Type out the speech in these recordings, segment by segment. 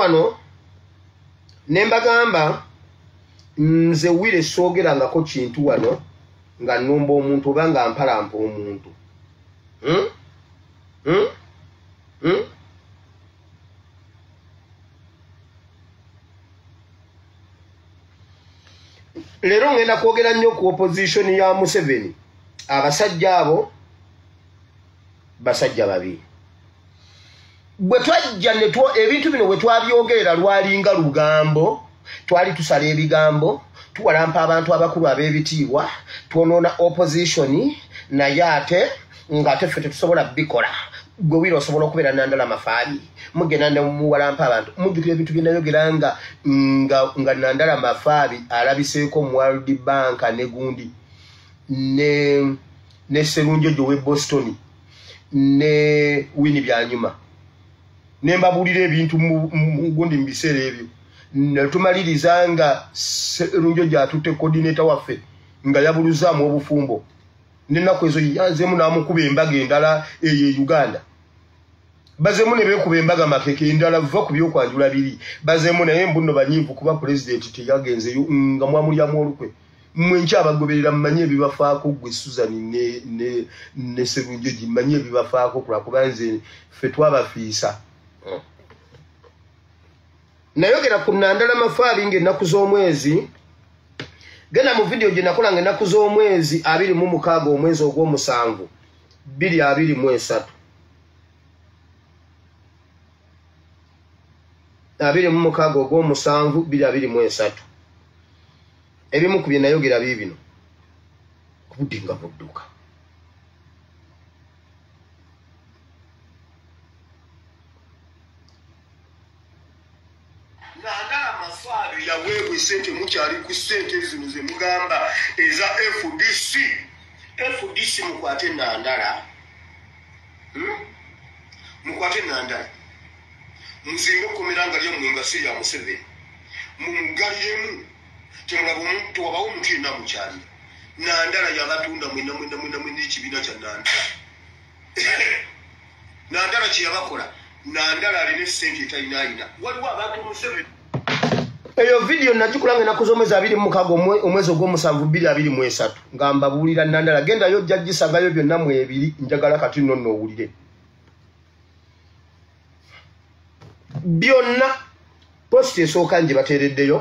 wano ne mbagamba nze wire soogerangako kintu wano nga nnumba omuntu oba nga mpalampa omuntu hmm? Hmm? Hmm? leero ngenda kwogera nnyo ku opposition ya museveni abasajja abo basajja babiri bwe twajja ebintu bino bwe twabyogerera lwalinga lugambo twali tusala ebigambo tuwalampa abantu abakulu ab'ebitiibwa twonoona opposition naye ate ng'ate ffe tetusobola bikola gwe wira osobola okubeera nandala mafaabi mugenda nemuwalampa abantu mujjukira ebintu byenayogera nga nga nandala mafaabi alabiseeko mu world bank ne gundi ne ne serunjojo we boston ne wini byanyuma nembabuulira ebintu gundi mu biseera ebyo. Netumaliriza nga serunjojo atutte coordinator waffe nga yabuluzaamu obufumbo. Nenaku ezo yanzemu namukuba embaga endala eyo e uganda. Bazemu ne beekuba embaga makeke endala va ku byokwanjula biri. Bazemu naye mbuno banyiivu kuba pulezidenti teyagenzeyo nga mwamulyamu olukwe. Mwenki abagoberera mumanye ebibafaako gwe susan ne serunjogi mumanye ebibafaako kulwakuba nze ffe twabafiisa nayogera ku nandala mafaabi ngaennaku z'omwezi genda mu vidiyo gye nakola nga ennaku z'omwezi abiri mu mukaaga omwezi ogw'omusanvu biri abiri mu esatu. Abiri mu mukaaga ogw'omusanvu biri abiri mu esatu. Ebimu ku bye nayogera biibino obudde nga budduka yaweebwa esente mukyali ku sente zino zemugamba eza fdc fdc mukwate nandala. Hmm? mukwate nandala. Muzinga okukomera nga lyamwenga si lya museveni. Mumugaliremu. Tewabawo omuntu yenna mukyali. Nandala yabatunda mwena mwena mwena mwena ekibiina kya nandala. Nandala kyeyabakola nandala alina esente etalinayina waliwo abantu museveni eyo vidiyo nagikola nga enaku z'omwezi abiri mumukaaga omwezi ogw'omusanvu bbiri abiri mu esatu. Nga mbabuulira nandala gendayo ojja gisagayo byonna mu ebiri njagala kati nno nnoowulire. Byonna positi esooka nje bateereddeyo.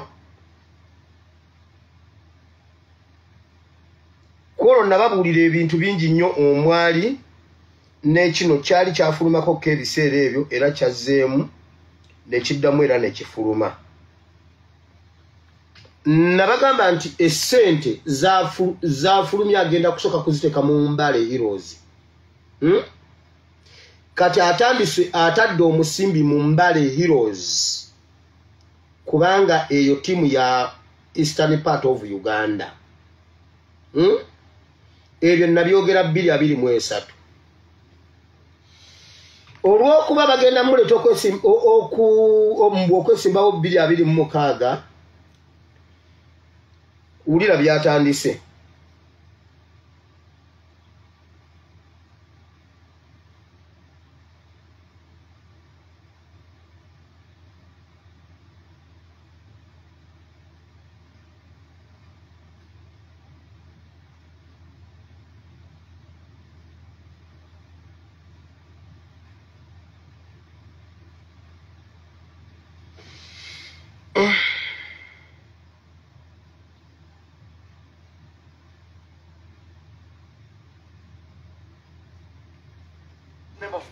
Kwolwo nababuulira ebintu bingi nnyo omwali n'ekino kyali kyafulumako ko ebiseera ebyo era kyazzeemu nekiddamu era nekifuluma nabagamba nti essente zafulumye agenda kusooka kuziteeka mu mbale heroes hmm? kati atandise atadde omusimbi mu mbale heroes kubanga eyo tiimu ya eastern part of uganda hmm? ebyo nabyogera bbiri abiri mu esatu olw'okuba bagenda muleeta okwesimbawo bbiri abiri mu mukaaga wulira byatandise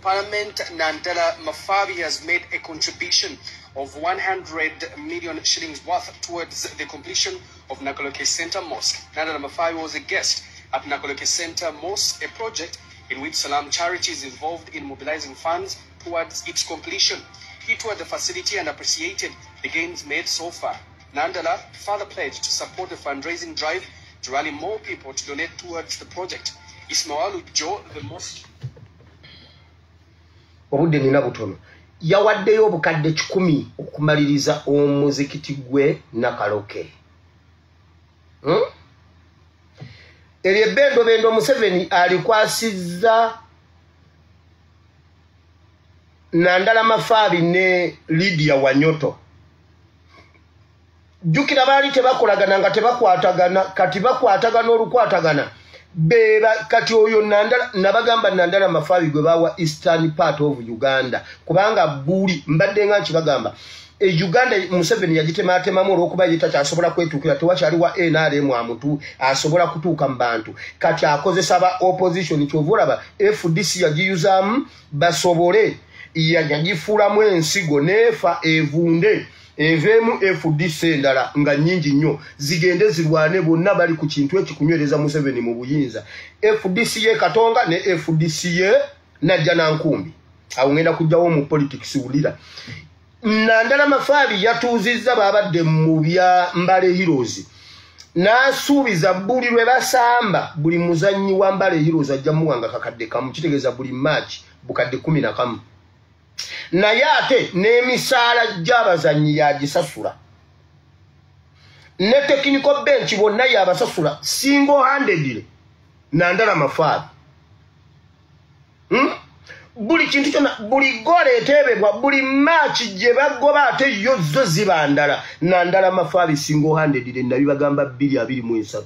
Parliament, Nandala Mafabi has made a contribution of 100 million shillings worth towards the completion of Nakoloke Center Mosque. Nandala Mafabi was a guest at Nakoloke Center Mosque, a project in which Salam Charity is involved in mobilizing funds towards its completion. He toured the facility and appreciated the gains made so far. Nandala further pledged to support the fundraising drive to rally more people to donate towards the project. Ismailu Joe, the mosque obudde nina butono. Yawaddeyo obukadde kikumi okumaliriza omuzikiti gwe nakaloke. Hmm? eryo ebbendobendo museveni alikwasizza nandala mafaabi ne lidia wanyoto. Jjukira baali tebakolagana nga tebakwatagana kati bakwatagana olukwatagana beba kati oyo nandala nabagamba nandala mafaabi gwe bawa eastern part of uganda. Kubanga buli mbadde nga nkibagamba e uganda museveni yagitematemamu olwokuba ye takyasobola kwetuukira tewakyaliwa nrm amutu asobola kutuuka mu bantu. Kati akozesa ba opposition kyova olaba fdc yagiyuzaamu basobole yagifuulamu ensigo neefa evunde eveemu fdc endala nga nyingi nnyo. Zigende zirwane bonna bali ku kintu ekikunywereza museveni mu buyinza. Fdc ye katonga ne fdc ye najja nankumbi. Awo ngenda kujjawo mu politics wulira. Nandala mafaabi yatuuzizza baabadde mu bya mbale heroes. N'asuubiza buli lwe basamba buli muzannyi wa mbale heroes ajja muwanga kakadde kamu. Kitegeeza buli match bukadde kumi na kamu naye ate n'emisaala gy'abazannyi yagisasula. Ne tekiniko benki bonna yabasasula single handedire nandala mafaabi hmm? buli kintu kyona buli gola eteebebwa buli maaki gye bagoba ate yo zo ziba ndala nandala mafaabi single handedire nabibagamba 2 23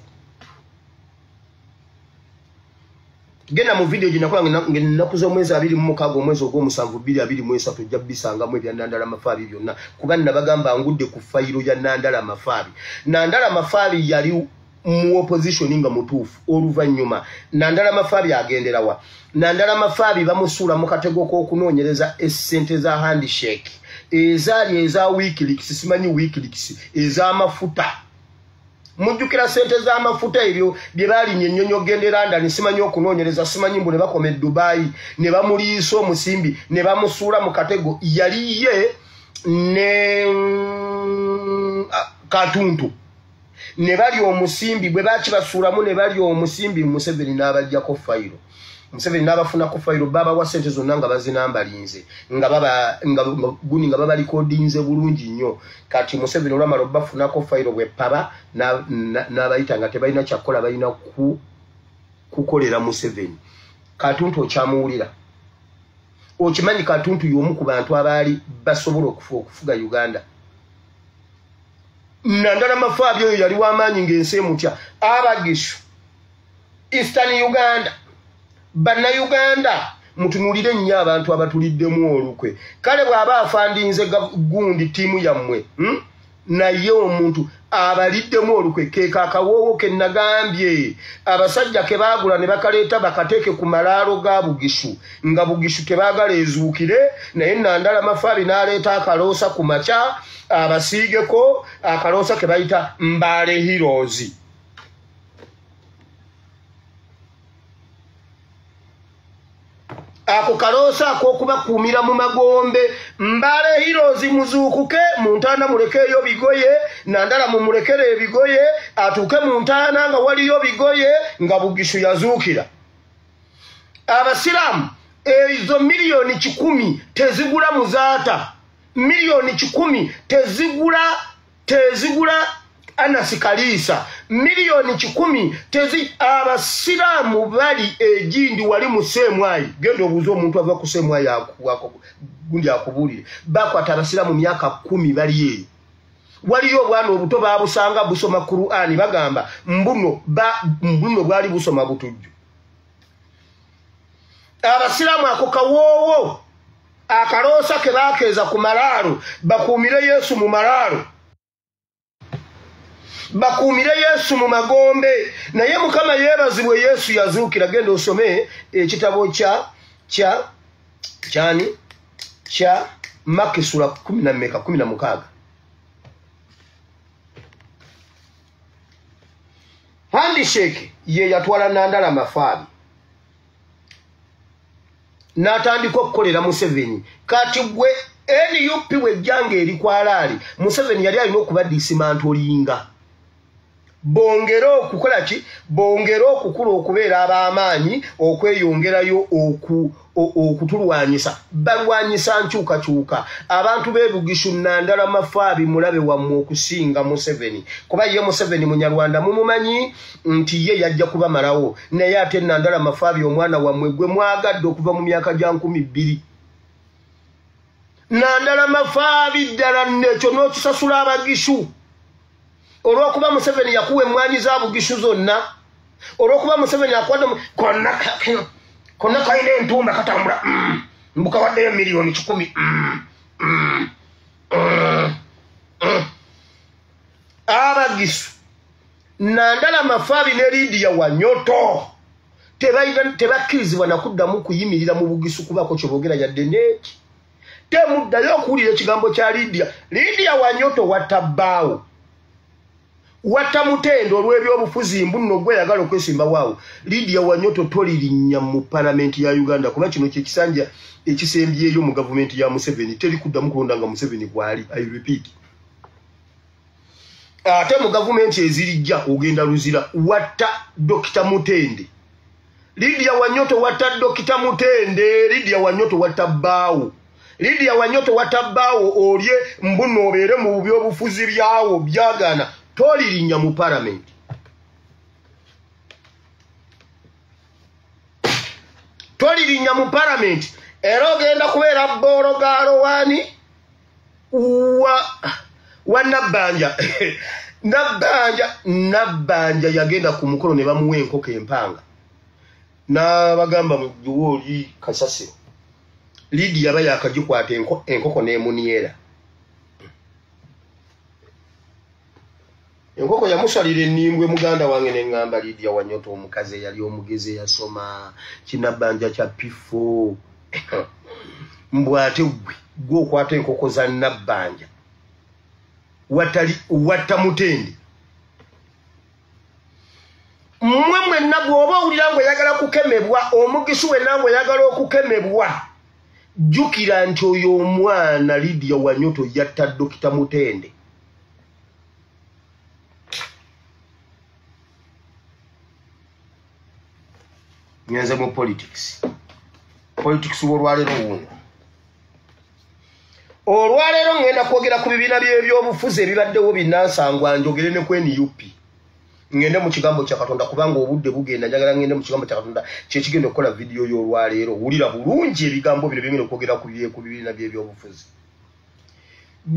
genda mu vidiyo gyenakola nnaku z'omwezi abiri mu mukaaga omwezi ogw'omusanvu bbiri abiri mu esatu ojja bisangamu ebya nandala mafaabi byonna. Kuba nabagamba ngudde ku fayiro ya nandala mafaabi nandala mafaabi yali mu opposition nga mutuufu oluvannyuma. Nandala mafaabi agenderawa nandala mafaabi bamusuula mu katego k'okunoonyereza essente za handshake. Ezaali eza wikileaks simanyi wikileaks ez'amafuta mujjukira sente z'amafuta ebyo bye baalinya ennyonyi ogenda e london simanyi okunoonyereza simanyi mbu ne bakoma e dubayi ne bamuliisa omusimbi ne bamusuula mu katego. Yali ye ne katuntu. Ne balya omusimbi bwe bakibasuulamu ne balya omusimbi museveni n'abajjako fayiro museveni n'abafunako fayiro babawa sente zonna nga bazinambalinze nga guni nga babalikodinze bulungi nnyo. Kati museveni olwamala obafunako fayiro bwepaba n'abayita nga tebalina kyakukola balina kukolera museveni. Katuntu okyamuwulira. Okimanyi katuntu y'omu ku bantu abaali basobola okufuga uganda? Nandala mafaabi oyo yali wamaanyi ngaensi emutya. Abagisu eastern uganda bannayuganda mutunulire nnyo abantu abatuliddemu olukwe. Kale bw'aba afandinze gundi ttiimu yammwe hmm? naye omuntu abaliddemu olukwe keeka akawoowo ke nagambye abasajja ke baagula ne bakaleeta bakateeke ku malaalo ga bugisu nga bugisu tebaagala ezuukire naye nandala mafaabi n'aleeta akaloosa ku makya abasiigeko akaloosa ke bayita mbaale heroes ako kaloosa ak'okubakuumira mu magombe mbale heroes muzuukuke mu ntaana mulekeeyo bigoye nandala mumulekere ebigoye atuuke mu ntaana nga waliyo bigoye nga bugisu yazuukira. Abasiraamu ezo miliyoni kikumi tezigula muzaata. Miliyoni kikumi tezigula tezigula anasi kaliisa miliyoni kikumi tezi abasiraamu bali egindi wali mu seemwayi genda obuuza omuntu ava ku seemwayi gundi akubuulire. Bakwata abasiraamu myaka kumi bali eyo. Waliyo obwana obuto babusanga busoma kurani bagamba mbuno mbuno bwali busoma butujju. Abasiraamu ako kawoowo akaloosa ke bakeeza ku malaalo bakuumire yesu mu malaalo bakuumire yesu mu magombe. Naye mukama yeebazibwe yesu yazuukira. Genda osome ekitabo kya kya kyani? Kya makisula kumi na meka kumi na mukaaga. Handisheke ye yatwala nandala mafaabi n'atandika okukolera museveni. Kati gwe nup bwejjanga eri kwalaali museveni yali alina okuba disimanta olinga bongere okukola ki? Bongere okukula okubeera ab'amaanyi okweyongerayo okutulwanyisa. Balwanyisa nkyukakyuka. Abantu beebugisu nandala mafaabi mulabe wammwe okusinga museveni. Kuba ye museveni munyarwanda mumumanyi nti ye yajja kubamalawo. Naye ate nandala mafaabi omwana wammwe gwe mwagadde okuva mu myaka gya nkumi bbiri. Nandala mafaabi ddala nekyo n'okisasula abagisu olw'okuba museveni yakuwa emwanyi za bugisu zonna olw'okuba museveni akwadde konna kalina entumba katambula mm, mbukawaddeyo miliyoni kikumi mm, mm, abagisu nandala mafaabi ne lidiya wanyoto tebakkirizibwa nakuddamu kuyimirira mu bugisu kubako kyeboogera yadde neeki temuddayo okuwulira ekigambo kya lidiya lidiya wanyoto wattabbaawo watta mutendo olw'ebyobufuzi mbuno gweyagala okwesimba waawo. Lidiya wanyoto tolirinnya mu palamenti ya uganda. Kuba kino kyekisanja ekisembyeyo mu gavumenti ya museveni. Teri kuddamu kulonda nga museveni gwali. I repeat. Ate mu gavumenti ezirijja ogenda luzira watta dokita mutende. Lidiya wanyoto watta dokita mutende. Lidiya wanyoto watta bbaawo lidiya wanyoto watta bbaawo olye mbuno obeere mu byobufuzi byawo byagaana tolirinnya mu palamenti tolirinnya mu palamenti era ogenda kubeera boologalo wani? Wa wa nabbanja. Nabbanja nabbanja yagenda ku mukolo ne bamuwa enkoko empanga. N'abagamba mujuwa oli kasasiro lidi yaba yakagikwata enkoko n'emuniera enkoko yamusalira enimbwe muganda wange neŋŋamba lidia wanyota omukazi eyali omugezi eyasoma kinabbanja kya pifo mbwate gwe gwe okwata enkoko za nabbanja watta mutende. Mmwe mwenna bw'oba owulira ngu oyagala kukemebwa omugisi wenna ngu oyagala okukemebwa jjukira nti oyo omwana lidia wanyoto yatta dokita mutende ngenze mu politics. Politics wolwaleero wuno olwaleero ŋŋenda kwogera ku bibiina byebyobufuzi ebibaddewo binansangwa njogere ne ku nup ŋŋende mu kigambo kya katonda kubanga obudde bugenda njagala ŋŋende mu kigambo kya katonda kyekigenda okukola vidiyo y'olwaleero wulira bulungi ebigambo bino byengenda okwogera ku bibiina byebyobufuzi.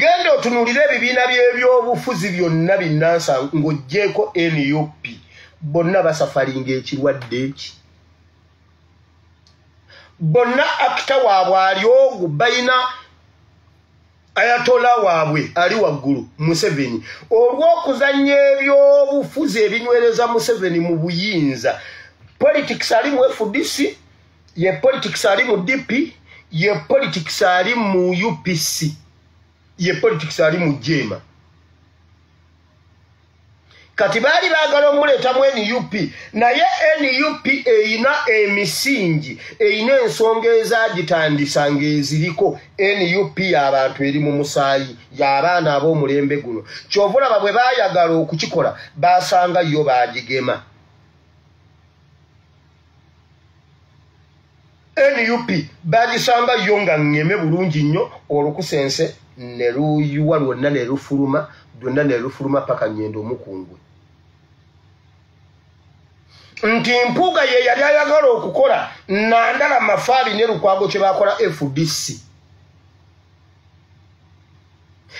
Genda otunuulire ebibiina byebyobufuzi byonna binansangwa ng'ogjeeko nup bonna basafalinga ekirwadde eki bonna akita waabwe ali ogwo balina ayatola waabwe ali waggulu museveni. Olw'okuzanya ebyobufuzi ebinywereza museveni mu buyinza politics ali mu fdc ye politics ali mu dp ye politics ali mu upc ye politics ali mu jema kati baali baagala omuleetamu nup naye nup eyina emisingi eyina ensonga ezagitandisanga eziriko nup y'abantu eri mu musaayi y'abaana ab'omulembe guno. Kyovulaba bwe baayagala okukikola baasanga yo baagigema. Nup baagisanga yo nga ŋŋeme bulungi nnyo olukusense ne luyiwa lwonna ne lufuluma lwonna ne lufuluma paka ngendo omukungwe nti mpuuga ye yali ayagala okukola nandala mafaabi ne lukwago kye bakola fdc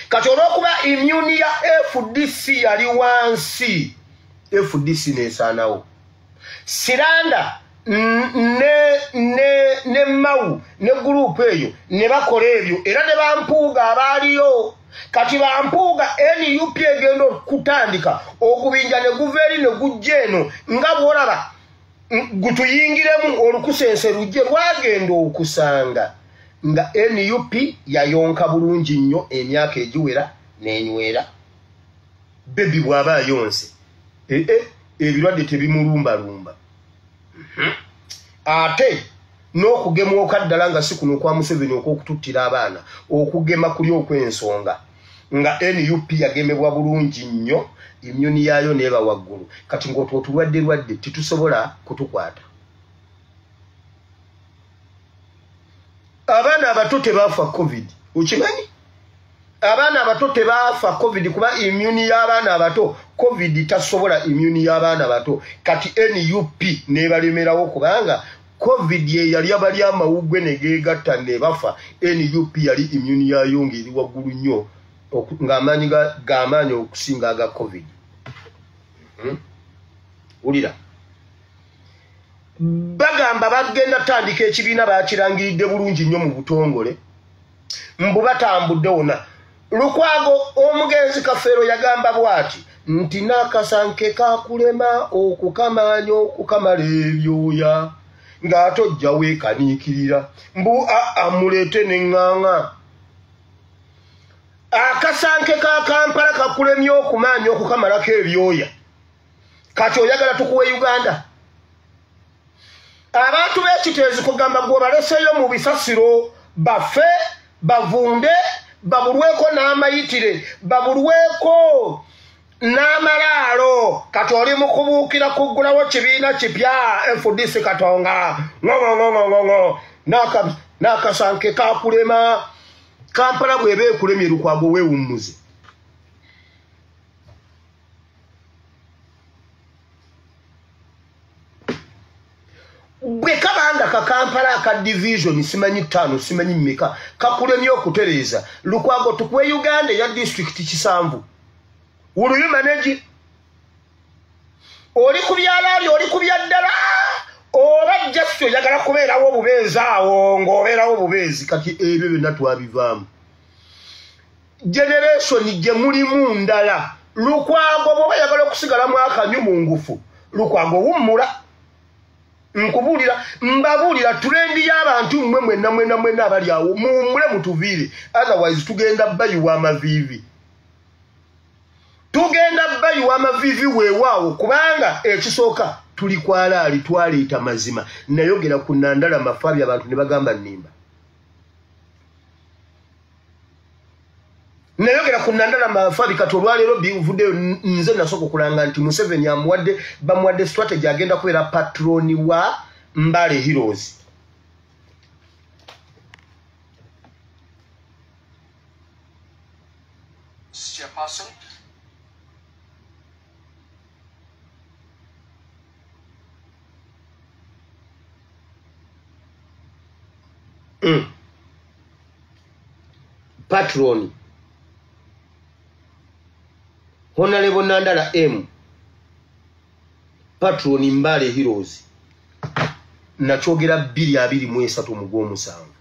kati olw'okuba imyuni ya fdc yali wansi fdc nesaanawo. Siranda ne ne ne mawu ne gurupu eyo ne bakola ebyo era ne bampuuga abaaliyo kati bampuuga nup egenda okutandika okubinja ne guva eri ne gujja eno nga bwolaba gutuyingiremu olukusense lujje lwagenda okusanga nga nup yayonka bulungi nnyo emyaka egiwera nenywera. Bebi bw'aba ayonse ee ebirwadde tebimulumbalumba. Ate n'okugema okaddala nga si kuno okwa museveni okwokututtira abaana okugema kuli okw'ensonga nga nup yagemebwa bulungi nnyo emyuni yaayo neeba waggulu. Kati ngaotwo otulwadde lwadde titusobola kutukwata. Abaana abato tebaafa covid okimanyi? Abaana abato tebaafa covid kuba imyuni y'abaana abato covid tasobola imyuni y'abaana bato kati nup nebalemerawo kubanga covid yeyalya bali amawugwe ne geegatta ne bafa. Nup yali immuni yayo ngaeri waggulu nnyo ng'amaanyi g'amaanyi okusinga aga covid. Hmm? wulira. Bagamba bagenda tandika ekibiina bakirangiridde bulungi nnyo mu butongole mbu batambudde wona. Lukwago omugenzi kafeero yagamba bw'ati nti n'akasanke kakulema okukamaanya okukamala ebyoya ng'ate ojja weekaniikirira. Mbu amuleete neŋŋaŋa akasanke ka kampala kakulemya okumaanya okukamalako ebyoya. Kati oyagala tukuwa uganda? Abantu b'ekiteezi kugamba gwebaleseyo mu bisasiro bafe bavunde babulweko n'amayitire babulweko n'amalaalo. Kati oli mu kubuukira kuggulawo kibiina kipya fdc katonga. Ŋoŋoŋoŋoŋo n'akasanke kakulema kampala bweba ekulemye lukwago weewummuze. Bwe kabanga kakampala aka division simanyi ttaano simanyi mmeka kakulemye okutereeza. Lukwago tukuwe uganda eya disitulikiti kisanvu. Wuluyimanegi oli ku byalaali oli ku byaddala oba jasti oyagala kubeerawo obubeezi awo ng'obeerawo obubeezi kati ebyo byonna twabivaamu. Generationi gye mulimu ndala lukwago bwoba yagala okusigalamu akanyu mu ngufu lukwago wummula nkubuulira mbabuulira tulendi y'abantu mmwe mwenna mwenna mwenna abali awo muwummule mutuviire otherwise tugenda bayiwa amaviivi tugenda bayiwa amaviivi weewaawo kubanga ekisooka tuli kwalaali twaleeta mazima. Nayogera ku nandala mafaabi abantu ne bagamba nnimba. Nayogera ku nandala mafaabi kati olwaleero bivuddeyo nze nasooka okulanga nti museveni amuwadde bamuwadde strategy agenda kubeera patroni wa mbale heroes mm. patroni honalebo nandala m. Patroni mbale heroes. Nakyogera bbiri abiri mu esatu mu gw'omusanvu.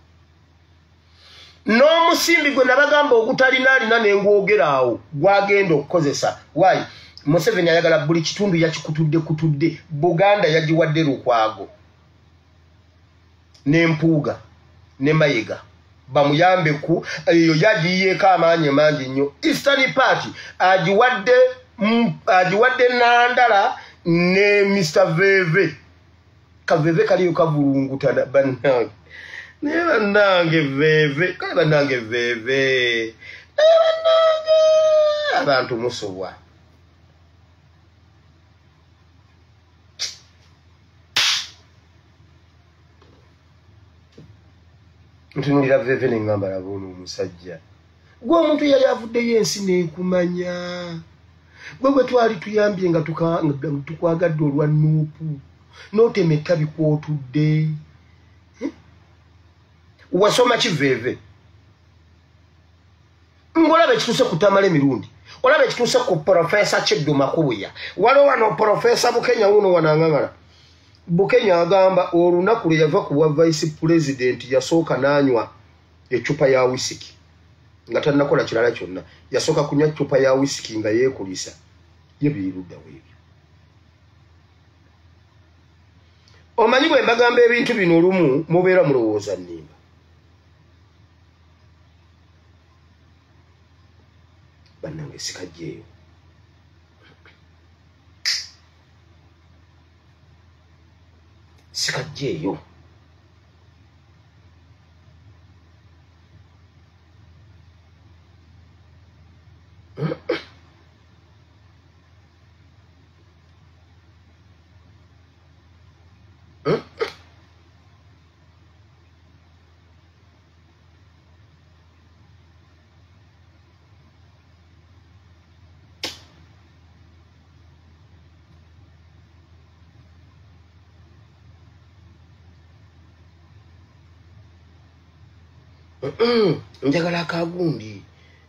N'omusimbi gwe nabagamba ogutalina alina nengwogera awo gwagenda okukozesa. Wayi museveni ayagala buli kitundu yakikutudde kutudde buganda yagiwadde lukwago. N'empuuga ne mayiga. Bamuyambe ku eyo yagiyiyeeko amaanyi mangi nnyo. Eastern party agiwadde agiwadde nandala ne mr veve. Kaveve kaliyo kavulungutana bannange. Naye bannange veve kale bannange veve. Naye bannange abantu musobwa ntunulira veve neŋŋamba labaono omusajja. Gwe omuntu yali avuddeyo ensi neekumanya gwe bwe twali tuyambye nga tukwagadde olwa nuupu n'otema ettabi kwotudde wasoma kiveeve. Ngaolaba ekituuse ku tamala emirundi olaba ekituuse ku porofesa kyeddo makubuya. Waliwo wano porofesa bukenya wuno wanaŋaŋala bukenya agamba olunaku lwe yava ku bwa vice president yasooka n'anywa ecupa ya wisiki nga tannakola kirala kyonna. Yasooka kunywa cupa ya wisiki nga yeekulisa. Ye biriruddawo ebyo. Omanyi bwe mbagamba ebintu bino olumu mubeera mulowooza nnimba. Bannange sikajjeeyo sikajjeeyo Mm-mm, njagala akagundi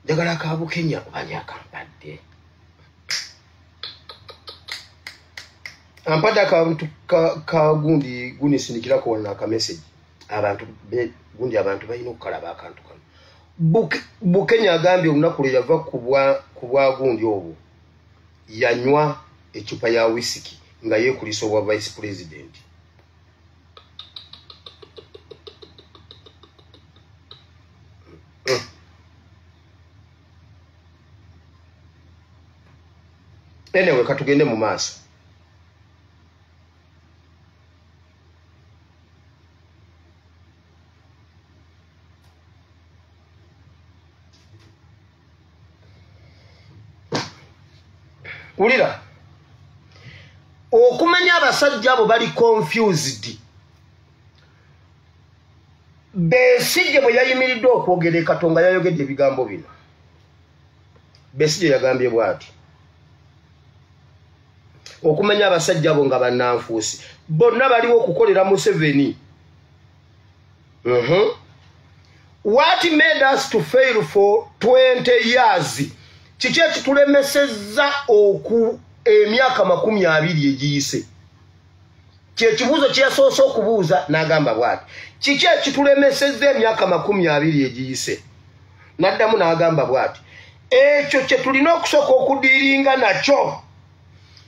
njagala akabukenya obani akampadde. Ampadde akantu ka- kagundi gunisindikirako wonna akameseji abantu gundi abantu balina okukalaba akantu kano. Buke- bukenya agambye olunaku lwe yava ku bwa- ku bwagundi obwo. Yanywa ecupa ya wisiki nga yeekulisa obwa vice president enewe katugende mu maaso wulira okumanya abasajja abo bali confused. Besije bwe yayimiridde okwogera ekatonga yayogedde ebigambo bino. Besije yagambye bwati okumanya abasajja abo nga bannanfuusi. Bonna baliwo okukolera museveni. Mhm. what made us to fail for 20 years? Kiki ekitulemesezza oku emyaka makumi abiri egiyise? Kyekibuuzo kyeyasoose okubuuza n'agamba bwati. Kiki ekitulemesezza emyaka makumi abiri egiyise? N'addamu n'agamba bwati. Ekyo kye tulina okusooka okudiiringa nakyo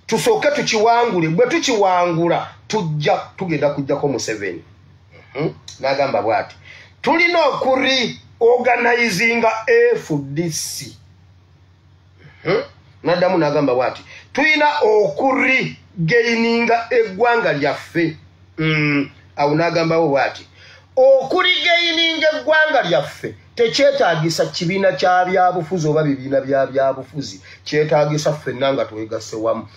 tusooke tukiwangule bwe tukiwangula tujja tugenda kujjako museveni. Mhm. n'agamba bwati tulina okuri organizinga fdc Mhm. n'addamu n'agamba bwati tulina okuri geininga eggwanga lyaffe. Mm, awo n'agambawo bwati okuri geininga eggwanga lyaffe tekyetaagisa kibiina kya byabufuzi oba bibiina bya byabufuzi kyetaagisa ffenna nga twegasse wamu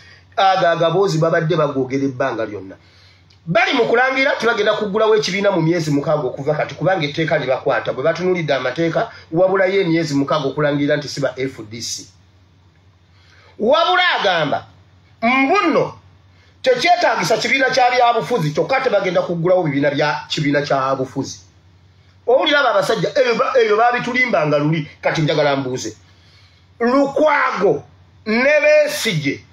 ago agaboozi babadde bagogera ebbanga lyonna. Bali mu kulangira tebagenda kuggulawo ekibiina mu myezi mukaaga okuva kati kubanga etteeka libakwata bwe batunulidde amateeka wabulayo emyezi mukaaga okulangira nti siba fdc wabula agamba mbuno tekyetaagisa kibiina kya byabufuzi kyokka tebagenda kuggulawo bibiina bya kibiina kya bufuzi. Owulira abo abasajja eyo babitulimbanga luli kati njagala mbuuze. Lukwago ne beesige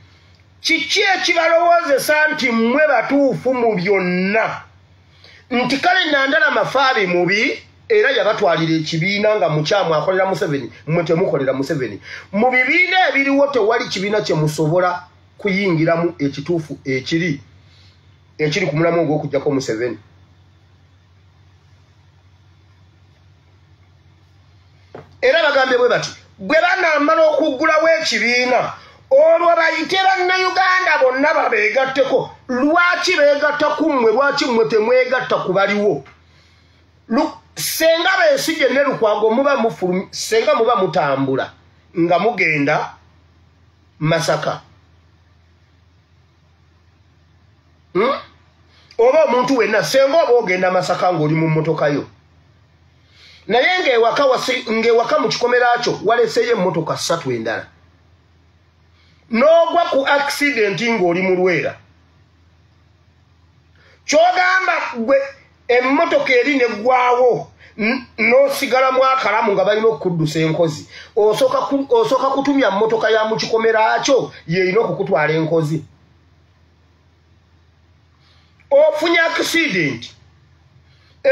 kiki ekibalowoozesa nti mmwe batuufu mu byonna? Nti kale nandala mafaabi mubi era yabatwalira ekibiina nga mukyamu akolera museveni mmwe temukolera museveni. Mu bibiina ebiriwo tewali kibiina kye musobola kuyingiramu ekituufu ekiri ekiri ku mulamu ogw'okugjako museveni. Era bagambye bwe bati bwe banaamala okuggulawo ekibiina olwo bayite bannayuganda bonna babeegatteko. Lwaki beegatta ku mmwe? Lwaki mmwe temwegatta ku baliwo? Senga beesije ne lukwago muba senga muba mutambula nga mugenda masaka. Hmm? oba omuntu wenna senga oba ogenda masaka ng'oli mu mmotokayo naye ng'ewaka wasi- ng'ewaka mu kikomera kyo waleseeyo emmotoka ssatu endala n'ogwa ku akisidenti ng'oli mu lwera. Kyogamba gwe emmotoka eri neggwawo n'osigalamu akalamu nga balina okukuddusa enkozi osooka kutumya mmotoka ya mu kikomera kyo yeerina okukutwala enkozi. Ofunye akisidenti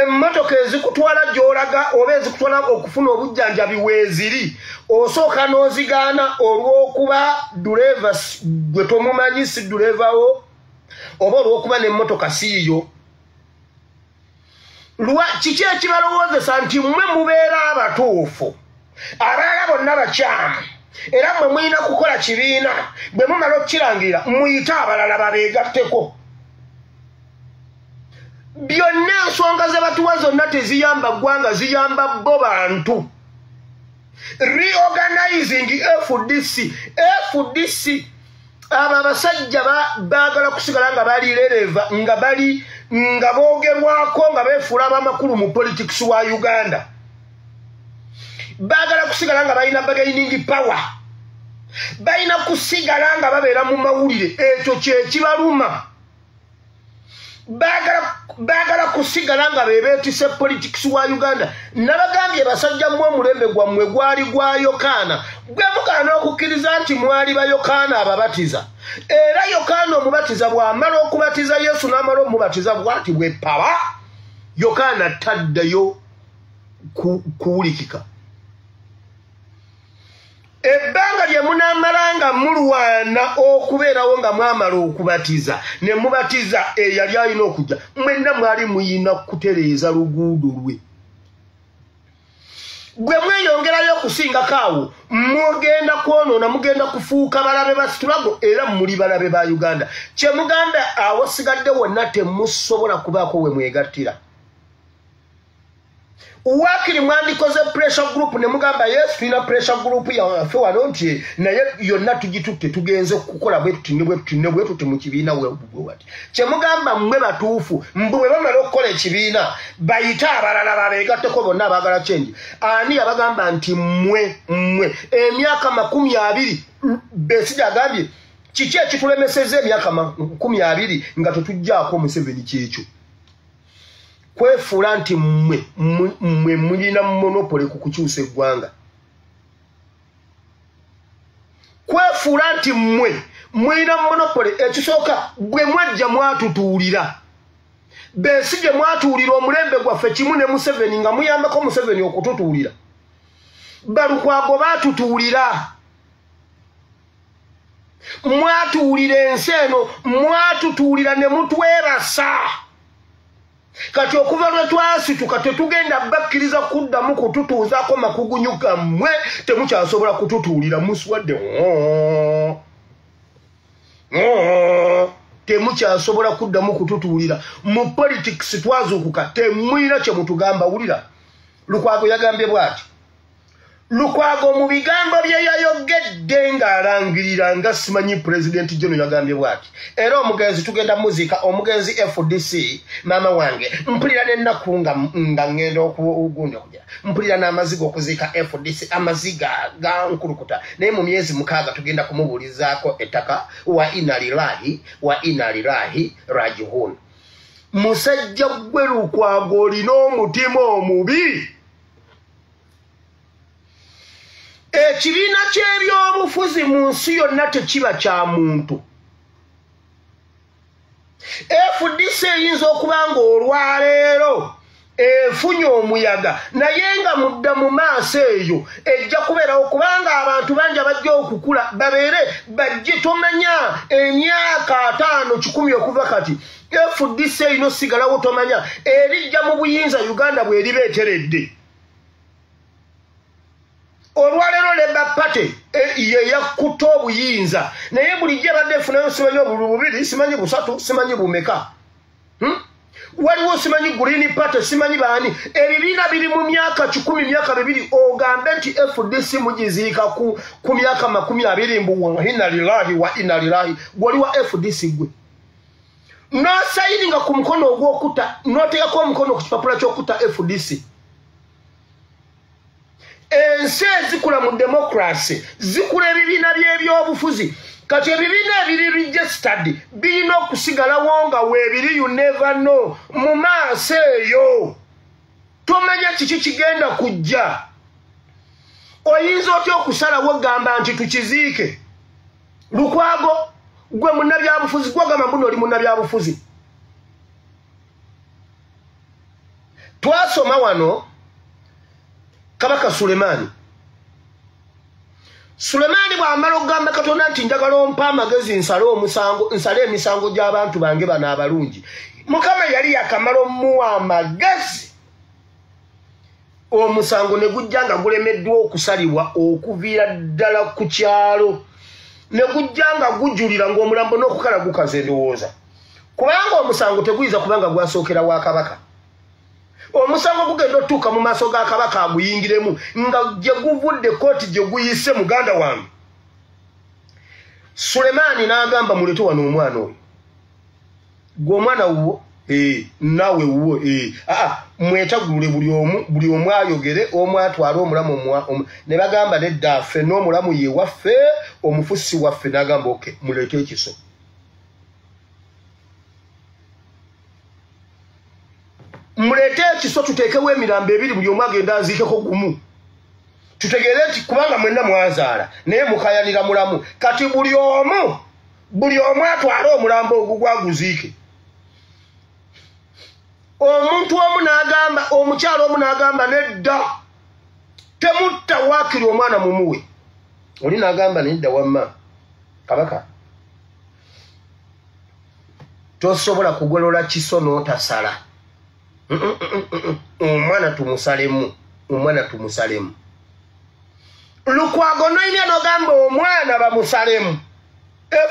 emmotoka ezikutwala gy'olaga oba ezikutwala okufuna obujjanjabi weeziri osooka n'ozigaana olw'okuba dureva si- gwe tomumanyi si durevawo oba olw'okuba n'emmotoka siiyo kiki ekibalowoozesa nti mmwe mubeera abatuufu? Abalala bonna bakyamu. Era mmwe mulina kukola kibiina bwe mumala okukirangirira muyite abalala babeegatteko byonna ensonga ze batuwa zonna teziyamba ggwanga ziyamba bo bantu. Reorganizing fdc fdc abo abasajja ba- baagala kusigala nga bali lereva nga bali nga boogerwako nga beefuula abamakulu mu politics wa uganda. Baagala kusigala nga balina bagaining power. Balina kusigala nga babeera mu mawulire. Ekyo kyekibaluma baagala kusigala nga bebeetise politics wa uganda. Nabagambye basajja mu omulembe gwammwe gwali gwa yokaana gwe mugaana okukkiriza nti mwali ba yokaana ababatiza. Era yokaana omubatiza bw'amala okubatiza yesu n'amala omubatiza bwati bwe pawa yokaana taddayo kuwulikika. ku ebbanga lye munaamalanga mulwana okubeerawo nga mwamala okubatiza ne mubatiza eyali alina okujja. Mwenna mwali muyina kutereeza luguudo lwe. Bwe mweyongerayo okusingako awo mugenda kwonoona mugenda kufuuka balabe ba situlago era muli balabe ba uganda. Kyemuganda awo sigadde wonna temusobola kubaako we mwegattira wakiri mwandikoze pressure group ne mugamba yesu tulina pressure group yaffe wano nti naye yonna tugitutte tugenze kukola bwetuti ne bwetuti ne bwetuti mu kibiina wewati kyemugamba mmwe batuufu mbwe bwe bamala okukola ekibiina bayite abalala babeegatteko bonna abaagala kyenji ani yabagamba nti mmwe mmwe emyaka makumi abiri besidi agambye kiki ekitulemeseza emyaka makumi abiri nga tetugjaako museveni kyekyo kwefuula nti mmwe mmwe mulina monopole ku kukyusa eggwanga. Kwefuula nti mmwe mulina monopole ekisooka bwe mwajja mwatutuulira. Beesi gye mwatuulira omulembe gwaffe kimu ne museveni nga muyambako museveni okututuulira. Balukwago baatutuulira. Mwatuulira ensi eno mwatutuulira ne mutwebasa kati okuva lwe twasituka tetugenda bakkiriza kuddamu kututuuzaako makugunyu gammwe temukyasobola kututuulira muswadde. Temukyasobola kuddamu kututuulira. Mu politics twazuukuka temwina kyemutugamba wulira. Lukwago yagambye bw'ati lukwago mu bigambo bye yayogedde ng'alangirira nga simanyi pulezidenti jono yagambye bw'ati. Era omugenzi tugenda muziika omugenzi fdc maama wange mpulira n'ennaku nga ngenda ogundi okugira mpulira n'amaziga okuziika fdc amaziga gankulukuta naye mu myezi mukaaga tugenda kumubuulizaako ettaka wa inalirahi wa inalirahi rajihun musajja gwe lukwago olina omutima omubi ekibiina ky'ebyobufuzi mu nsi yonna tekiba kya muntu. Fdc eyinza okuba nga olwaleero efunye omuyaga naye nga mudda mu maaso eyo ejja kubeerawo kubanga abantu bangi abajja okukula babeere bajje tomanya emyaka ataano kikumi okuva kati. Fdc erina osigalawo tomanya erijja mu buyinza uganda bweribeeteredde olwaleero leba pate e, yeyakutta obuyinza. Naye bulijjo ebadde efunayo simanyi obulu bubiri simanyi busatu simanyi bumeka? Hmm? waliwo simanyi green party simanyi baani? Ebibiina biri mu myaka kikumi myaka bibiri ogambe nti fdc mugiziika ku, ku myaka makumi abiri mbu ina lilahi wa ina lilahi gwoliwa fdc gwe. Nosayininga ku mukono ogwokutta notegako omukono ku kipapula kyokutta fdc ensi ezikula mu demokrasi zikula ebibiina byebyobufuzi. Kati ebibiina ebiri registered birina okusigalawo nga weebiri you never know. Mu maaso eyo tomanya kiki kigenda kujja. Oyinza otya okusalawo gamba nti tukiziike? Lukwago gwe munnabyabufuzi gwagamba mbuna oli munnabyabufuzi. Twasoma wano kabaka sulemaani sulemaani bw'amala okugamba katonda nti njagala ompa amagezi nsale omusango nsale emisango gy'abantu bange bano abalungi. Mukama yali yakamala omuwa amagezi. Omusango ne gujja nga gulemeddwa okusalibwa okuviira ddala ku kyalo. Ne gujja nga gujulira ng'omulambo n'okukala gukaza endowooza kubanga omusango teguyinza kubanga gwasookera wa kabaka omusango gugenda otuuka mu maaso ga kabaka aguyingiremu nga gye guvudde kooti gye guyise muganda wange. Sulemaani n'agamba mulete wano omwana oyo. Gwe omwana wuwo? Naawe wuwo? Aa mwetagulule buli omu buli omu ayogere omu atwale omulamu ne bagamba nedda ffe n'omulamu ye waffe omufusi waffe n'agamba oke mulete ekiso kiso tuteekewo emirambo ebiri buli omu agenda aziikeko gumu. Tutegeere nti kubanga mwenna mwazaala naye mukayanira mulamu. Kati buli omu buli omu atwale omulambo ogwo gwaguziike omuntu omu n'agamba omukyalo omu n'agamba nedda. Temutta waakiri omwana mumuwe oli n'agamba nedda wamma kabaka tosobola kugolola kiso n'otasala omwana tumusalemu omwana tumusalemu lukwago noimya nogamba omwana bamusalemu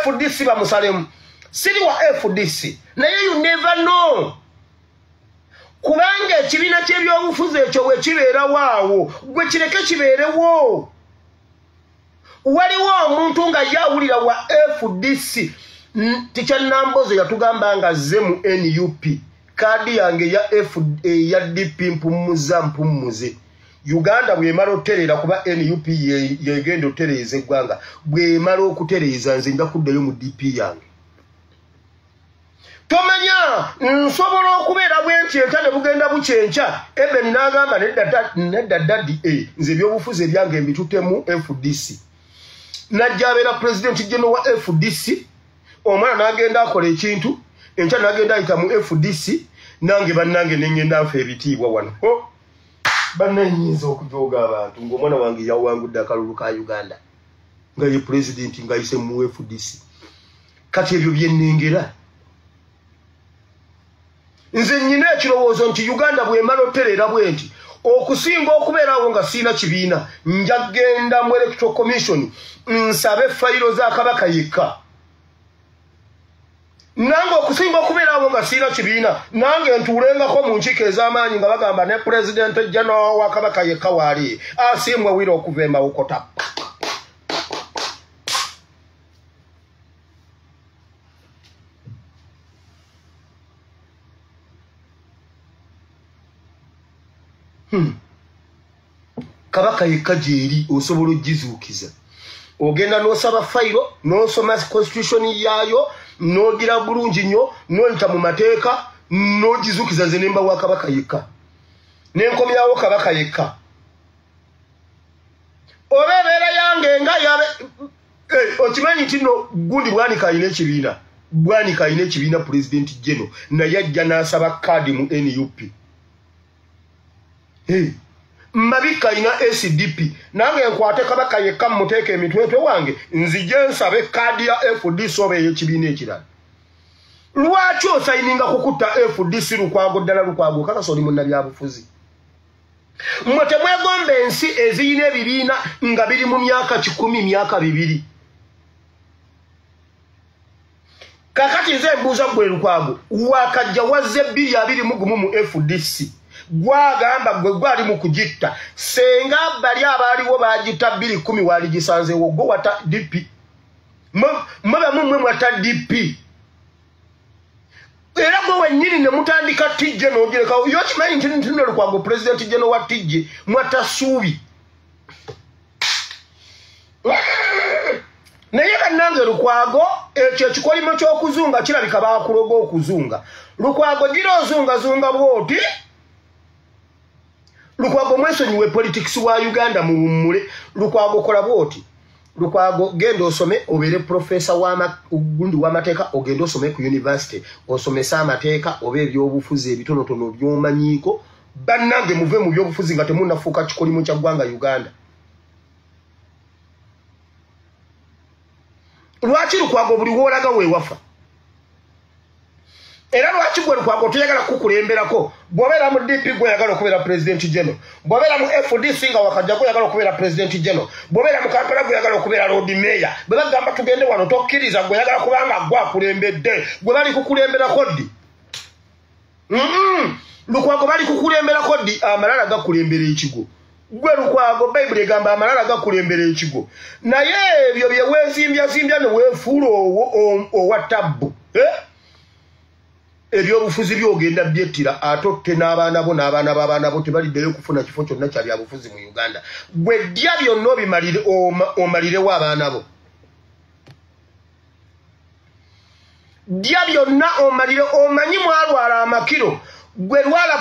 fdc bamusalemu siri wa fdc naye you never know. Kubanga ekibiina kyebyobufuzi ekyo bwe kibeerawo awo gwe kireke kibeerewo waliwo omuntu nga yawulira wa fdc tikyanamboze yatugamba nga ze mu nup kaadi yange eya dp mpumuza mpumuze. Uganda bwemala oterera kuba nup yegenda otereeza eggwanga bwemala okutereeza nze nja kuddayo mu dp yange. Tomanya nsobola okubeera bwenkyenta ne bugenda bukyenkya. Ebeni n'agamba nedda dadi e nze ebyobufuzi ebyange mbitutemu fdc najja abeera pulezidenti geno wa fdc omwana n'agenda akola ekintu enkya n'agenda ayita mu fdc nange bannange neŋŋenda nfa ebitiibwa wano. Bannanyinza okujooga abantu ngaomwana wange yawangudde akalulu ka uganda nga ye pulezidenti ngaayise mu fdc kati ebyo byennengera nze nnyina ekirowoozo nti uganda bwemala oterera bwe nti okusinga okubeerawo nga siina kibiina njagenda mu electoral commission nsabe fayiro za kabaka yekka nange okusinga okubeerawo nga siina kibiina nange ntuulengako mu nkiiko ez'amaanyi nga bagamba ne pulezidenti jano wa kabaka yekka waali asiimwe wira okuva emawokota Hmm. kabaka yekka gyeri osobola ogizuukiza ogenda n'osaba fayiro n'osoma constitution yaayo n'ogira bulungi nnyo n'oyita mu mateeka n'ogizuukiza nze nemba wa kabaka yekka. Nenkomyawo kabaka yekka. Oba ebeera yange nga yabe eh, okimanyi nti no gundi bwanika alina ekibiina bwanika alina ekibiina pulezidenti geno naye ajja n'asaba kaadi mu nup mabika alina acdp nange nkwate kabaka yekka mmuteeka emitwetwe wange nzije nsabe kaadi ya fdc oba ey'ekibiina ekirala. Lwaki osayininga kukutta fdc lukwago ddala lukwago? Kakasa oli munnabyabufuzi. Mmwe temwegomba ensi eziyina ebibiina nga biri mu myaka kikumi myaka bibiri. Kakati nze embuuza gwe lukwago wakajja wazze ebbiri abiri mu gumu mu fdc gwagamba gwe gwali mu kugitta. Senga bali abaaliwo bagitta bbiri kumi wali gisanzeewo gwe wata dp mwebamumwe mwata dp era gwe wennyini ne mutandika tijje n'ogirekawo yo kimanyi nti ntino lukwago pulezidenti geno wa tijje mwata suubi. Naye kannange lukwago ekyo ekikolimo ky'okuzunga kirabika bakuloga okuzunga. Lukwago gira ozungazunga bwoti lukwago mwesonyiwe politics wa uganda muwummule lukwago kola bwoti? Lukwago genda osome obeere profesa gundi w'amateeka ogende osome ku university osomese amateeka oba ebyobufuzi ebitonotono byomanyiiko. Bannange muve mu byobufuzi nga temunafuuka kikolimu kya ggwanga uganda. Lwaki lukwago buli woolaga weewafa era lwaki gwe lukwago toyagala kukulemberako. Bw'obeera mu dp gweyagala okubeera pulezidenti geno bw'obeera mu fdc nga wakajja gweyagala okubeera pulezidenti geno bw'obeera mu kampala gweyagala okubeera lodi meya bwe bagamba tugende wano tokkiriza gweyagala kubanga gwe akulembedde. Gwe bali kukulemberako ddi? Lukwago bali kukulemberako ddi? Amalala gakulembera ekigo gwe lukwago bayibuli egamba amalala gakulembera ekigo naye ebyo byeweezimbyazimbya neweefuula owa tabbu. Eh? Ebyobufuzi byogenda byettira ate otte n'abaana bo n'abaana b'abaana bo tebaliddeyo okufuna kifo kyonna kya byabufuzi mu uganda. Gwe ddya byonna obimalire omalirewo abaana bo. Ddya byonna omalire omanyi mwalwala amakiro. Gwe lwala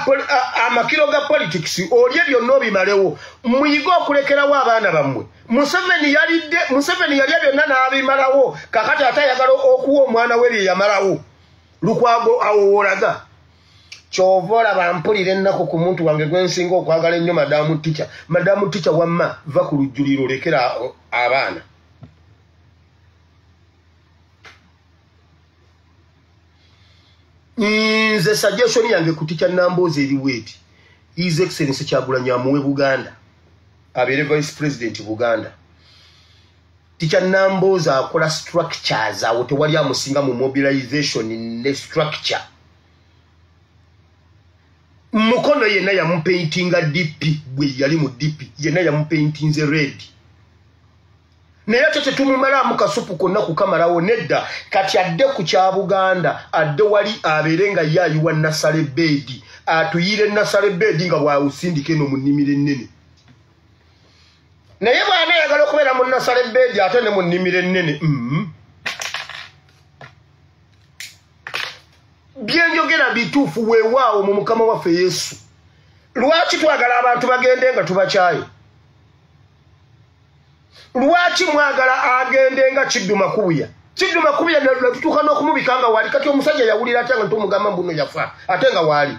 amakiro ga politics olye byonna obimalewo muyige okulekerawo abaana bammwe. Museveni yalidde museveni yalya byonna n'abimalawo. Kakati ate ayagala okuwa omwana we bye yamalawo lukwago awo woolaga kyova olaba mpulira ennaku ku muntu wange gwensinga okwagala ennyo madamu tica madamu tica wamma va ku lujjuliro olekera abaana. Nze suggestion yange ku tica namboozi eriwo eti his excellence kyagulanyi amuwe buganda abeere vice president buganda tica namboozi akola structures awo tewali amusinga mu mobilization ne structure. Mukono yenna yamupaintinga dp bwe yali mu dp yenna yamupaintinze red. Naye ate tetumumalamu kasupu konna kukamalawo nedda. Kati adde ku kya buganda adde wali abeere nga ye ayiwa nasale beedi atuyire nasale beedi nga bwawusindika eno mu nnimiro ennene naye bwana ayagala okubeera mu nasale beedi ate ne mu nnimiro ennene mm. byenjogera bituufu weewaawo mu mukama waffe yesu. Lwaki twagala abantu bagende nga tubakyayo lwaki mwagala agende nga kidduma kubuya? Kidduma kubuya natutuuka n'okumubika nga waali kati omusajja yawulira ate nga ntomugamba mbuno yafa ate nga waali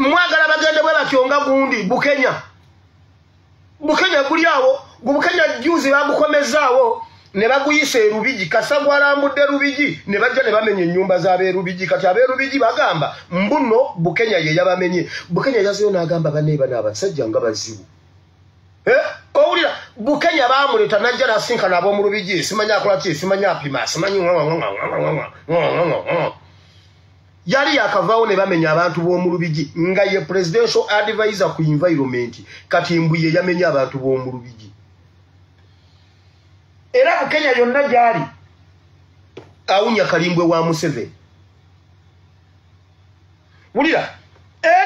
mwagala bagende bwe batyo gundi bukenya. Bukenya guli awo. Gubukenya juzi bagukomezaawo. Ne baguyisa erubigi kasa gwalambudde rubigi ne bajja ne bamenya ennyumba z'abeerubigi kati abeerubigi bagamba mbuno bukenya ye yabamenye. Bukenya yazeyo n'agamba banne bano abasajja nga bazibu. Eh, owulira bukenya baamuleeta najja nasinkana ab'omu rubigi simanyi akola ki? Simanyi apima? Simanyi yali yakavaawo ne bamenya abantu b'omu lubigi nga ye presidential advisor ku environment kati mbu ye yamenya abantu b'omu lubigi. Era bukenya yonna gyali awunya kalimbwe wa museveni. Wulira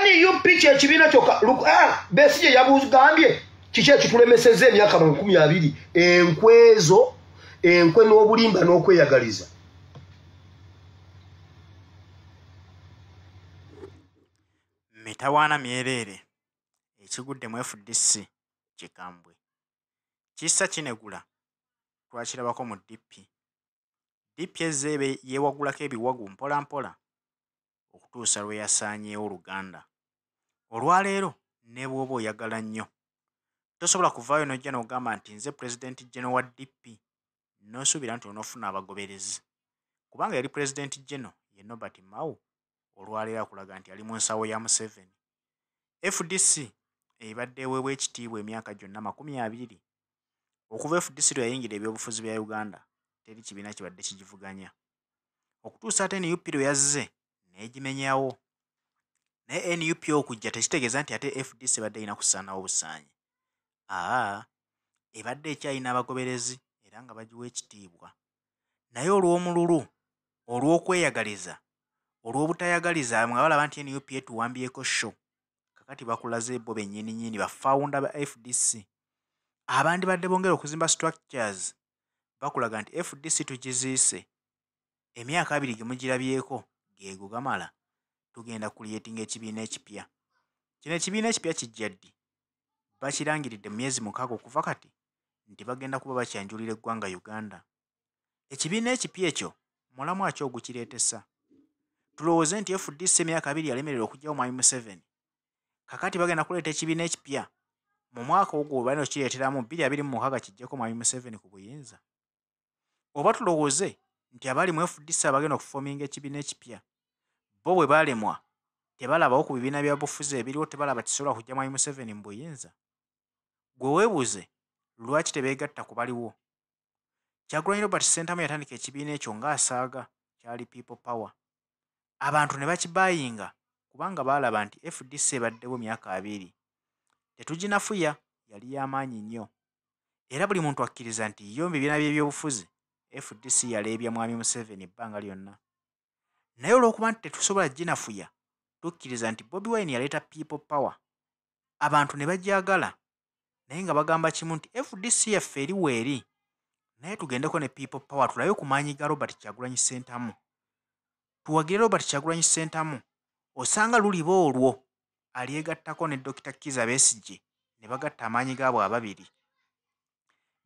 nup kyekibiina kyokka ah, besigye yabugambye kiki ekitulemeseza emyaka makumi abiri? Enkwezo enkwe n'obulimba n'okweyagaliza mitawaana myereere ekigudde mu fdc kikambwe. Kissa kinegula twakirabako mu dp dp ezeebe yeewagulako ebiwagu mpola mpola okutuusa lwe yasaanyeewo oluganda. Olwaleero ne bw'oba oyagala nnyo. Tosobola kuvaayo n'ojja n'ogamba nti nze pulezidenti geno wa dp n'osuubira nti onoofuna abagoberezi kubanga yali pulezidenti geno ye nobert mao olwaleero akulaga nti ali mu nsawo ya museveni. Fdc ebadde eweebwa ekitiibwa emyaka gyonna makumi abiri. Okuva fdc lwe yayingira ebyobufuzi bya uganda teri kibiina kibadde kigivuganya. Okutuusa ate nup lwe yazze n'egimenyawo. Naye nup okujja tekitegeeza nti ate fdc ebadde erina kusaanawo busaanyi aa ebadde ekyalina abagoberezi era nga bagiwa ekitiibwa. Naye olw'omululu olw'okweyagaliza olw'obutayagaliza nga balaba nti nup etuwambyeko sho kakati bakulaze bo bennyininyini bafawunda ba fdc abandi badde bongera okuzimba structures bakulaga nti fdc tugiziise. Emyaka abiri ge mugirabyeko geego gamala tugenda kulyetinga ekibiina ekipya. Kino ekibiina ekipya kijja ddi? Bakirangiridde mu myezi mukaaga okuva kati nti bagenda kuba bakyanjulira eggwanga uganda. Ekibiina ekipya ekyo mulamu aki ogukireetesa tulowooze nti fdc emyaka abiri yalemererwa okugyawo mwami museveni. Kakati bagenda kuleeta ekibiina ekipya. Mu mwaka ogwo balina okireeteramu bbiri abiri mu mukaaga kijjeko mwami museveni ku buyinza. Oba tulowooze nti abali mu fdc abagenda okufoominga ekibiina ekipya bo bwe baalemwa tebalabawo ku bibiina byabufuzi ebiriwo tebalaba kisobola kujja mwami museveni mu buyinza? Gwe weebuuze lwaki tebeegatta ku baliwo? Kyagulanyi robert sentamu yatandika ekibiina ekyo ng'asaaga kyali people power abantu ne bakibaayinga kubanga baalaba nti fdc ebaddewo myaka abiri. Tetuginafuya yali y'amaanyi nnyo. Era buli muntu akkiriza nti yo mu bibiina by'ebyobufuzi fdc yaleebya mwami museveni ebbanga lyonna. Naye olw'okuba nti tetusobola ginafuya tukkiriza nti bobi wine yaleeta people power. Abantu ne bajagala naye nga bagamba kimu nti fdc yaffe eri weeri. Naye tugendeko ne people power tulabe ku maanyi ga robert kyagulanyi sentamu tuwagire robert kyagulanyi sentamu osanga luliba olwo alyegattako ne dokita kiza besigye ne bagatta amaanyi gaabwe ababiri.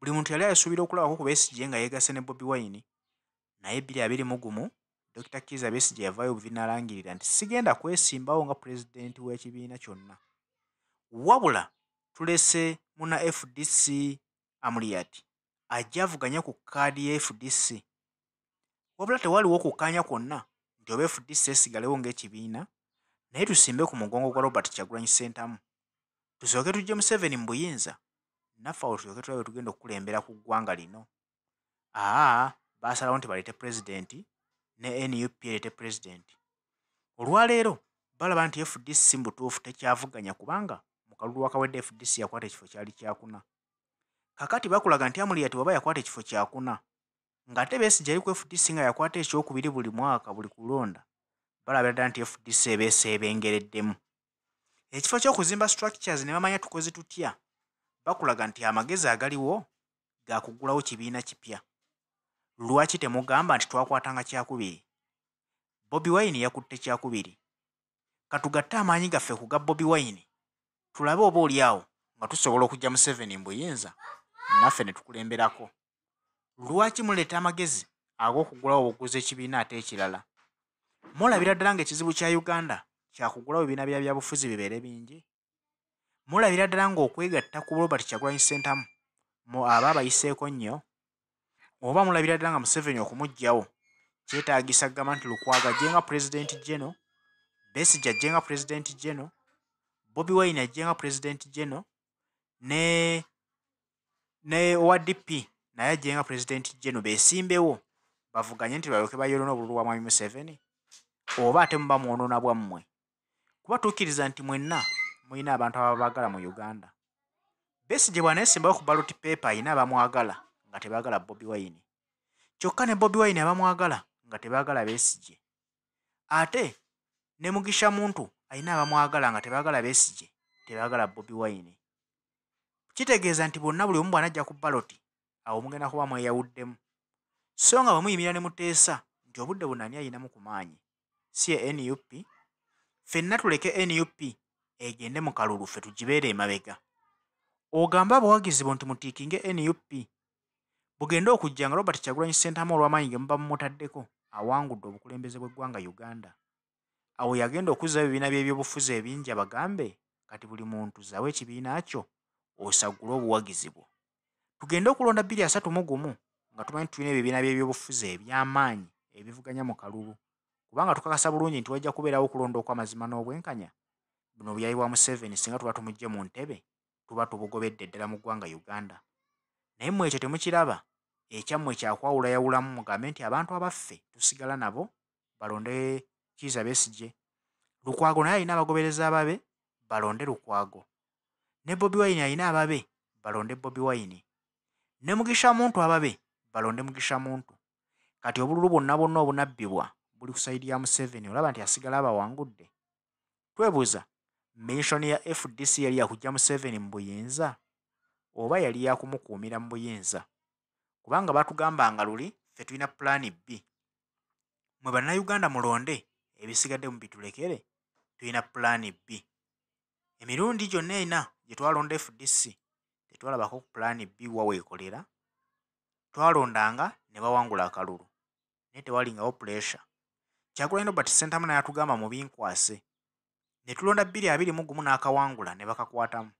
Buli muntu yali asuubira okulabako ku besigye nga yeegase ne bobi wine naye bbiri abiri mu gumu dokita kiza besigye yavaayo obuvi n'alangirira nti sigenda kwesimbawo nga pulezidenti w'ekibiina kyonna. Wabula tulese muna fdc amuliyat ajja avuganye ku kaadi ya fdc wabula tewaliwo okukkaanya kwonna nti oba fdc esigalewo ng'ekibiina naye tusimbe ku mugongo gwa robert kyagulanyi sentamu tusooke tujje museveni mu buyinza? Naffe awo tulyoke tulabe tugenda okukulembera ku ggwanga lino. Aa baasalawo nti baleete pulezidenti ne nup ereete pulezidenti. Olwaleero balaba nti fdc mubutuufu tekyavuganya kubanga mu kalulu wakawedde fdc yakwata ekifo kyali kyakuna. Kakati bakulaga nti amuliyati waba yakwata ekifo kyakuna ng'ate besigye yali ku fdc nga yakwata ekyokubiri buli mwaka buli kulonda balabira ddala nti fdc ebeesa ebengereddemu ekifo ky'okuzimba structures ne bamanya tukoze tutya? Bakulaga nti amagezi agaliwo gakugulawo kibiina kipya. Lwaki temugamba nti twakwatanga kyakubiri? Bobi wine yakutte kyakubiri. Katugatte amaanyi gaffe ku ga bobi wine. Tulabe oba oli awo nga tusobola okujja museveni mbuyinza naffe ne tukulemberako lwaki muleeta amagezi ag'okugulawo obuguzi ekibiina ate ekirala? Mulabira ddala ng'ekizibu kya uganda kyakugulawo ebibiina bya byabufuzi bibeere bingi. Mulabira ddala ng'okwegatta ku robert kyagulanyi sentamu mu aba abayiseeko nnyo oba mulabira ddala nga museveni okumuggyawo kyetaagisa kugamba nti lukwaga ajje nga pulezidenti geno besigi ajje nga pulezidenti geno bobi wine ajje nga pulezidenti geno ne ne owa dp naye ajje nga pulezidenti geno beesimbewo bavuganye nti balyoke bayonoona obululu bwa mwami museveni oba ate muba mwonoona bwammwe kuba tukkiriza nti mwenna mulina abantu ababaagala mu uganda. Besigye bwaneesimbawo ku baloti pepa ayina abamwagala nga tebaagala bobi wine. Kyokka ne bobi wine abamwagala nga tebaagala besigye ate ne mugisha muntu ayina abamwagala nga tebaagala besigye tebaagala bobi wine. Kitegeeza nti bonna buli omu bwanajja ku baloti awo mugenda kuba mweyawuddemu. So nga bwe muyimira ne muteesa nti obudde bunani ayinamu ku maanyi? Si ye nup ffenna tuleke nup egende mu kalulu ffe tugibeere emabega. Ogambe abawagizi bo nti mutiikinge nup bugende okujja nga robert kyagulanyi sentamu olw'amaanyi ge muba mumutaddeko awangudde obukulembeze bw'eggwanga uganda. Awo yagenda okuzzayo ebibiina by'ebyobufuzi ebingi abagambe kati buli muntu zawo ekibiina kyo osagule obuwagizi bwo tugende okulonda bbiri asatu mu gumu nga tumanyi tulina ebibiina by'ebyobufuzi eby'amaanyi ebivuganya mu kalulu kubanga tukakasa bulungi nti wajja kubeerawo okulonda okw'amazima n'obwenkanya. Buno obuyaayi bwa museveni singa tuba tumugye mu ntebe tuba tubugobedde ddala mu ggwanga uganda. Naye mmwe ekyo temukiraba ekyammwe kyakwawulayawulamu mugambe nti abantu abaffe tusigala nabo balonde kiiza besigye. Lukwago naye alina abagobereza ababe balonde lukwago. Ne bobi wine alina ababe balonde bobi wine ne mugisha muntu ababe balonde mugisha muntu. Kati obululu bwonna bwonna obunabbibwa buli ku sayidi ya museveni olaba nti asigala abawangudde twebuuza menshoni ya fdc yali yakujja museveni mu buyinza oba yali yakumukuumira mu buyinza kubanga batugambanga luli ffe tulina pulaani b. Mwe bannayuganda mulonde ebisigadde mu bitulekere tulina pulaani b. Emirundi gyonna ena gye twalonda fdc tetwalabako ku pulaani b waweekolera twalondanga ne bawangula akalulu naye tewalingawo puresha kyagulanyi robert sentamu naye atugamba mu binkwase ne tulonda bbiri abiri mu gumu n'akawangula ne bakakwatamu.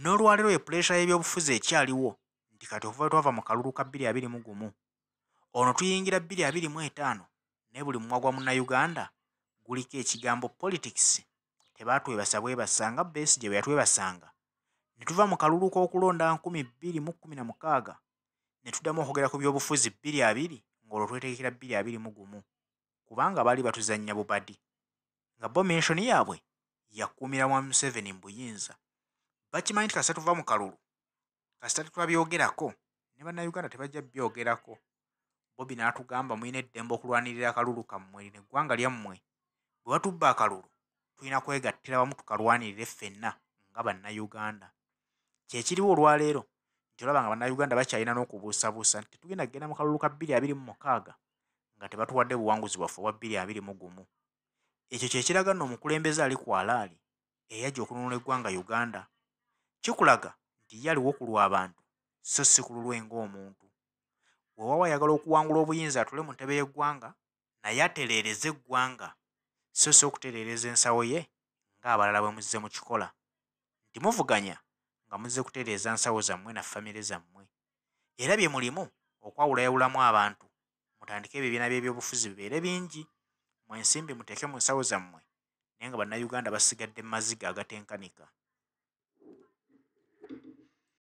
N'olwaleero epuresha y'ebyobufuzi ekyaliwo nti kati okuva twava mu kalulu ka bbiri abiri mu gumu ono tuyingira bbiri abiri mu etaano naye buli mumwa gwa munnayuganda guliko ekigambo politics tebaatwebasa bwebasa nga besigye bwe yatwebasanga ne tuva mu kalulu k'okulonda nkumi bbiri mu kkumi na mukaaga ne tuddamu okwogera ku byobufuzi bbiri abiri ng'olwo twetegekera bbiri abiri mu gumu kubanga baali batuzannya bubadi nga bo menshoni yaabwe yakuumira mwami museveni mu buyinza bakimanyi nti kasita tuva mu kalulu kasita tetwabyogerako ne bannayuganda tebajja byogerako. Bobi n'atugamba mulina eddembe okulwanirira akalulu kammwe lino eggwanga lyammwe. Bwe batubba akalulu tulina kwegattira wamu tukalwanirire ffenna nga bannayuganda kyekiriwo olwaleero nti olaba nga bannayuganda bakyalina n'okubuusabuusa nti tetugenda kgenda mu kalulu ka 226 nga tebatuwadde buwanguzi bwaffe obwa 221 ekyo kyekiraga nno omukulembeze ali kwalaali eyajja okununula eggwanga uganda kikulaga nti ye aliwo kulwa abantu so si kululwe ng'omuntu. Wewawa ayagala okuwangula obuyinza atule mu ntebe y'eggwanga naye atereereza eggwanga so si okutereereza ensawo ye ng'abalala bwe muzze mu kikola. Nti muvuganya nga muzze kutereeza nsawo zammwe na famire zammwe. Era bye mulimu okwawulayawulamu abantu mutandike ebibiina by'ebyobufuzi bibeere bingi mwensimbi muteeke mu nsawo zammwe naye nga bannayuganda basigadde mu maziga agatenkanika